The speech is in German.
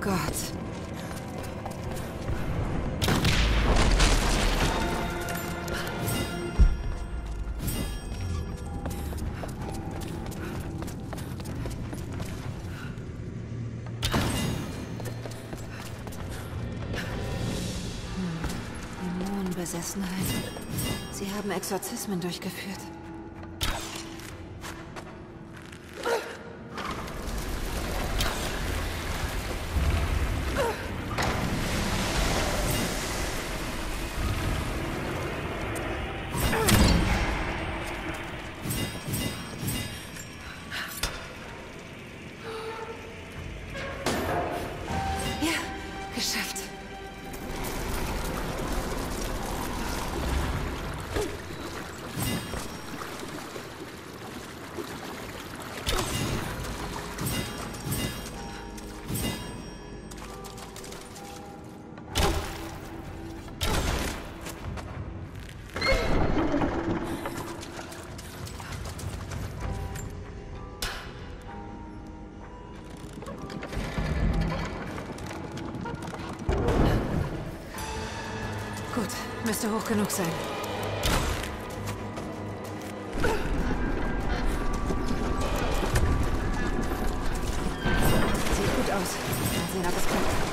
Gott. Hm, Dämonenbesessenheit. Sie haben Exorzismen durchgeführt. Geschafft. Müsste hoch genug sein. Sieht gut aus. Mal sehen, ob es klappt.